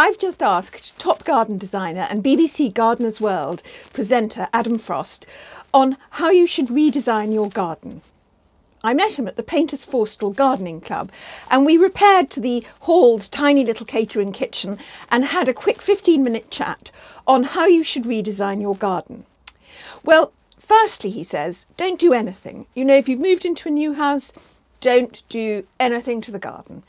I've just asked top garden designer and BBC Gardener's World presenter Adam Frost on how you should redesign your garden. I met him at the Painters Forstal Gardening Club and we repaired to the hall's tiny little catering kitchen and had a quick 15 minute chat on how you should redesign your garden. Well, firstly, he says, don't do anything. You know, if you've moved into a new house, don't do anything to the garden.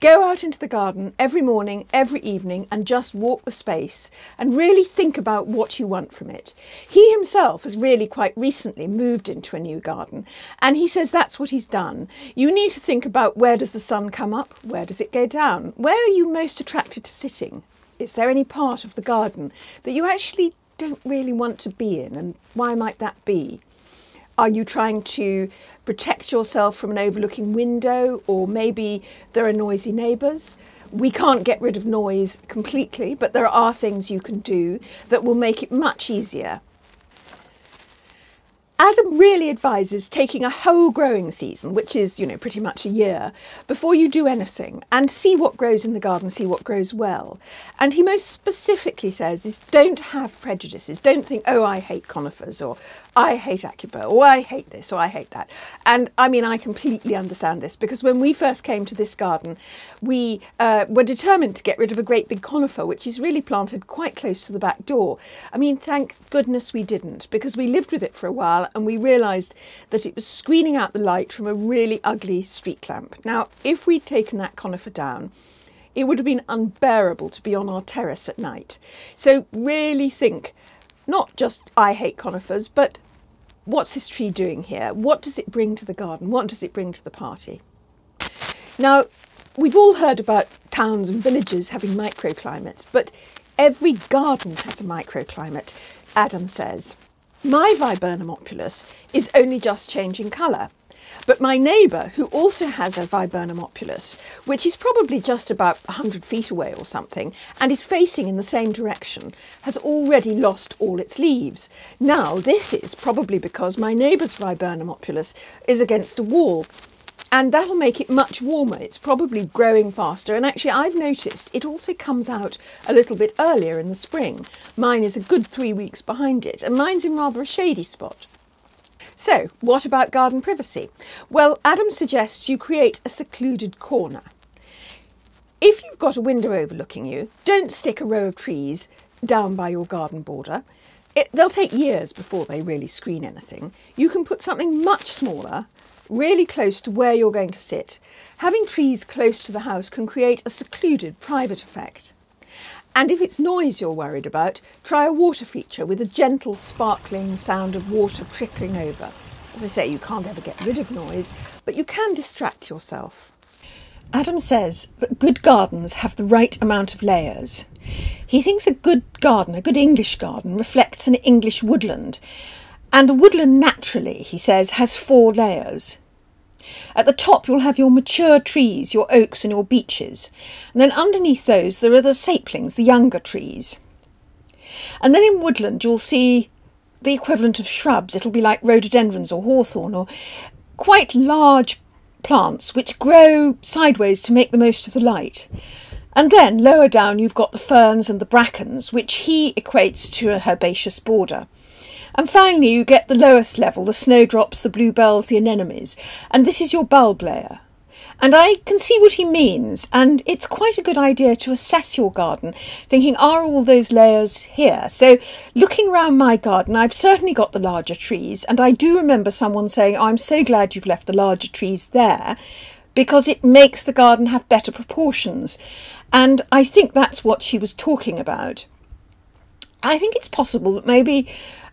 Go out into the garden every morning, every evening, and just walk the space and really think about what you want from it. He himself has really quite recently moved into a new garden, and he says that's what he's done. You need to think about where does the sun come up, where does it go down, where are you most attracted to sitting? Is there any part of the garden that you actually don't really want to be in, and why might that be? Are you trying to protect yourself from an overlooking window, or maybe there are noisy neighbours? We can't get rid of noise completely, but there are things you can do that will make it much easier Adam really advises taking a whole growing season, which is, you know, pretty much a year, before you do anything and see what grows in the garden, see what grows well. And he most specifically says is don't have prejudices. Don't think, oh, I hate conifers or I hate aucuba or I hate this or I hate that. And I mean, I completely understand this because when we first came to this garden, we uh, were determined to get rid of a great big conifer, which is really planted quite close to the back door. I mean, thank goodness we didn't because we lived with it for a while and we realised that it was screening out the light from a really ugly street lamp. Now, if we'd taken that conifer down, it would have been unbearable to be on our terrace at night. So, really think not just I hate conifers, but what's this tree doing here? What does it bring to the garden? What does it bring to the party? Now, we've all heard about towns and villages having microclimates, but every garden has a microclimate, Adam says. My viburnum opulus is only just changing colour. But my neighbour, who also has a viburnum opulus, which is probably just about 100 feet away or something, and is facing in the same direction, has already lost all its leaves. Now, this is probably because my neighbour's viburnum opulus is against a wall, and that'll make it much warmer. It's probably growing faster. And actually, I've noticed it also comes out a little bit earlier in the spring. Mine is a good three weeks behind it, and mine's in rather a shady spot. So, what about garden privacy? Well, Adam suggests you create a secluded corner. If you've got a window overlooking you, don't stick a row of trees down by your garden border. It, they'll take years before they really screen anything. You can put something much smaller really close to where you're going to sit. Having trees close to the house can create a secluded, private effect. And if it's noise you're worried about, try a water feature with a gentle sparkling sound of water trickling over. As I say, you can't ever get rid of noise, but you can distract yourself. Adam says that good gardens have the right amount of layers. He thinks a good garden, a good English garden, reflects an English woodland, and a woodland naturally, he says, has four layers. At the top, you'll have your mature trees, your oaks and your beeches. And then underneath those, there are the saplings, the younger trees. And then in woodland, you'll see the equivalent of shrubs. It'll be like rhododendrons or hawthorn or quite large plants which grow sideways to make the most of the light. And then lower down, you've got the ferns and the brackens, which he equates to a herbaceous border. And finally, you get the lowest level, the snowdrops, the bluebells, the anemones. And this is your bulb layer. And I can see what he means, and it's quite a good idea to assess your garden, thinking, are all those layers here? So, looking around my garden, I've certainly got the larger trees, and I do remember someone saying, oh, I'm so glad you've left the larger trees there because it makes the garden have better proportions. And I think that's what she was talking about. I think it's possible that maybe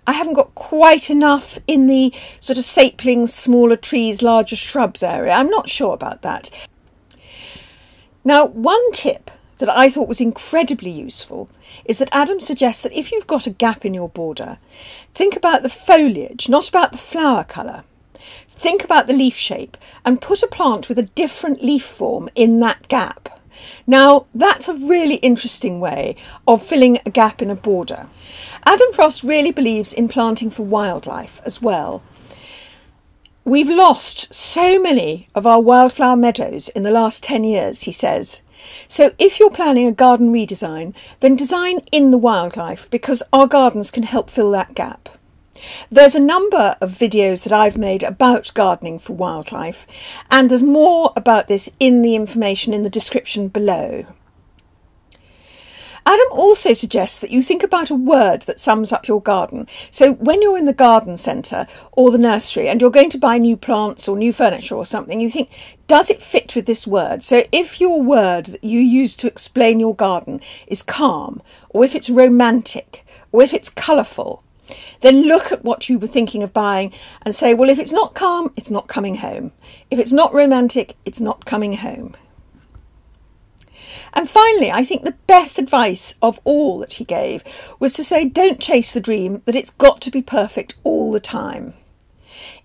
I haven't got quite enough in the sort of saplings, smaller trees, larger shrubs area. I'm not sure about that. Now, one tip that I thought was incredibly useful is that Adam suggests that if you've got a gap in your border, think about the foliage, not about the flower colour. Think about the leaf shape and put a plant with a different leaf form in that gap. Now, that's a really interesting way of filling a gap in a border. Adam Frost really believes in planting for wildlife as well. We've lost so many of our wildflower meadows in the last 10 years, he says. So, if you're planning a garden redesign, then design in the wildlife because our gardens can help fill that gap. There's a number of videos that I've made about gardening for wildlife, and there's more about this in the information in the description below. Adam also suggests that you think about a word that sums up your garden. So when you're in the garden centre or the nursery and you're going to buy new plants or new furniture or something, you think, does it fit with this word? So if your word that you use to explain your garden is calm, or if it's romantic, or if it's colourful, then look at what you were thinking of buying and say, well, if it's not calm, it's not coming home. If it's not romantic, it's not coming home. And finally, I think the best advice of all that he gave was to say, don't chase the dream that it's got to be perfect all the time.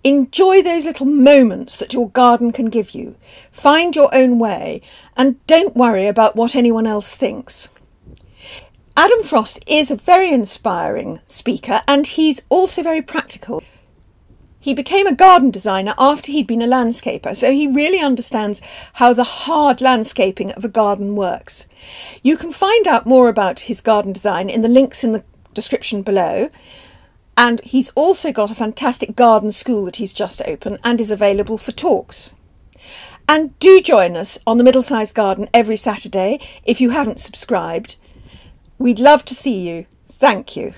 Enjoy those little moments that your garden can give you. Find your own way and don't worry about what anyone else thinks. Adam Frost is a very inspiring speaker and he's also very practical. He became a garden designer after he'd been a landscaper, so he really understands how the hard landscaping of a garden works. You can find out more about his garden design in the links in the description below. And he's also got a fantastic garden school that he's just opened and is available for talks. And do join us on the Middle Sized Garden every Saturday if you haven't subscribed. We'd love to see you. Thank you.